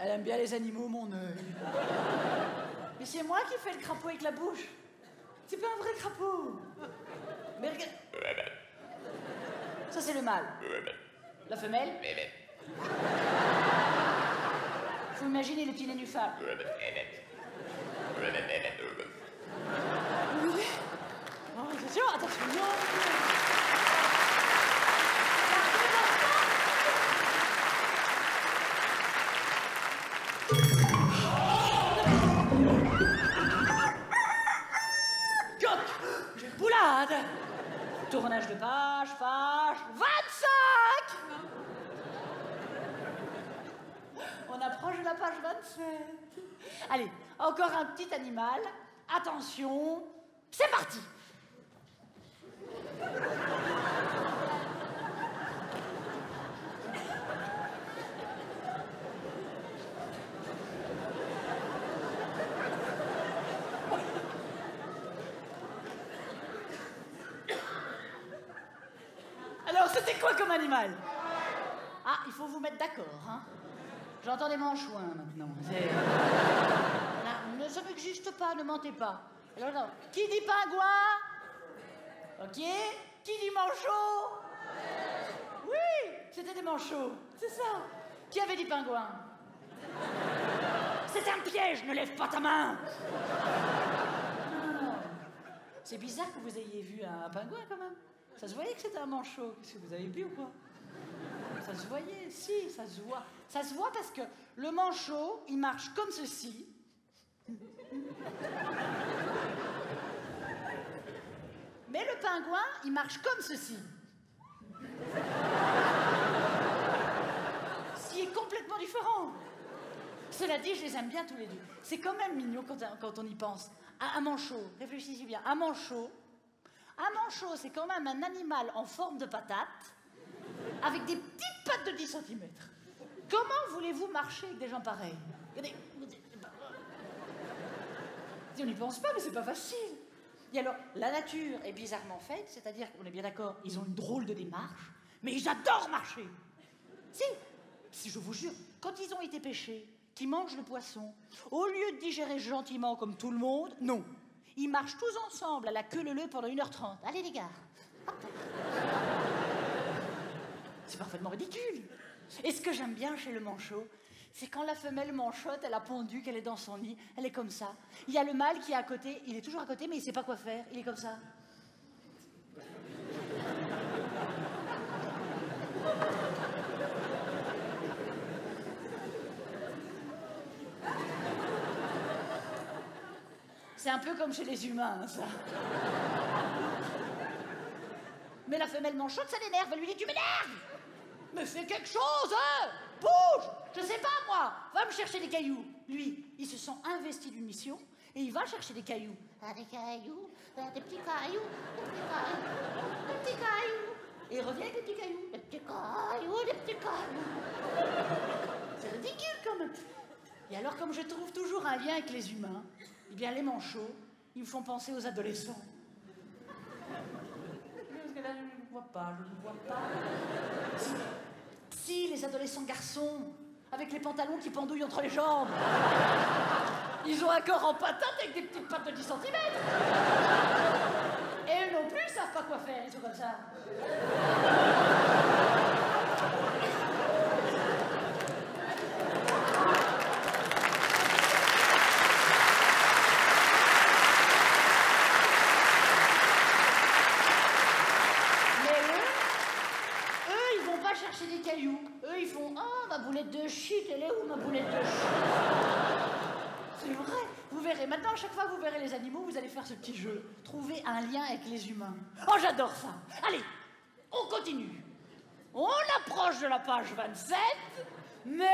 Elle aime bien les animaux, mon œil. Mais c'est moi qui fais le crapaud avec la bouche. C'est pas un vrai crapaud. Mais regarde. Ça, c'est le mâle. La femelle Faut imaginer les petits nénuphars. Oh, attention, attention. Coq J'ai boulade Tournage de page, page 25 On approche de la page 27. Allez, encore un petit animal. Attention, c'est parti Alors, c'était quoi comme animal? Ah, il faut vous mettre d'accord, hein J'entends des manchouins maintenant. C'est- Non, ne- ça n'existe pas, ne mentez pas. Alors, non. Qui dit pingouin? Ok. Qui dit manchot? Oui, c'était des manchots, c'est ça. Qui avait dit pingouin? C'est un piège, ne lève pas ta main non. C'est bizarre que vous ayez vu un pingouin quand même. Ça se voyait que c'était un manchot. Qu'est-ce que vous avez vu ou quoi? Ça se voyait, si, ça se voit. Ça se voit parce que le manchot, il marche comme ceci. Mais le pingouin, il marche comme ceci. Ce qui est complètement différent. Cela dit, je les aime bien tous les deux. C'est quand même mignon quand, on y pense. Un manchot, réfléchissez bien, un manchot. Un manchot, c'est quand même un animal en forme de patate, avec des petites pattes de 10 cm. Comment voulez-vous marcher avec des gens pareils on n'y pense pas, mais c'est pas facile. Et alors, la nature est bizarrement faite, c'est-à-dire qu'on est bien d'accord, ils ont une drôle de démarche, mais ils adorent marcher. Si, si je vous jure, quand ils ont été pêchés, qu'ils mangent le poisson, au lieu de digérer gentiment comme tout le monde, non. Ils marchent tous ensemble à la queue leu pendant 1h30. Allez les gars. Hop. C'est parfaitement ridicule. Et ce que j'aime bien chez le manchot, c'est quand la femelle manchotte, elle a pondu, qu'elle est dans son nid, elle est comme ça. Il y a le mâle qui est à côté, il est toujours à côté, mais il sait pas quoi faire, il est comme ça. C'est un peu comme chez les humains, ça. Mais la femelle manchotte, ça l'énerve. Elle lui dit Tu m'énerves Mais fais quelque chose, hein Bouge Je sais pas, moi Va me chercher des cailloux. Lui, il se sent investi d'une mission et il va chercher des cailloux. Ah, des cailloux, ah, des petits cailloux, des petits cailloux, des petits cailloux. Et il revient avec des petits cailloux. Des petits cailloux, des petits cailloux. C'est ridicule, quand même. Et alors, comme je trouve toujours un lien avec les humains, eh bien, les manchots, ils me font penser aux adolescents. Parce que là, je ne vois je ne vois pas. Si, les adolescents garçons, avec les pantalons qui pendouillent entre les jambes. Ils ont un corps en patate avec des petites pattes de 10 cm. Et eux non plus, savent pas quoi faire, ils sont comme ça. Mais eux, eux, ils vont pas chercher des cailloux. Eux, ils font Oh, boulette de shit, elle est où ma boulette de shit C'est vrai. Vous verrez, maintenant, à chaque fois que vous verrez les animaux, vous allez faire ce petit jeu. Trouver un lien avec les humains. Oh, j'adore ça. Allez, on continue. On approche de la page 27, mais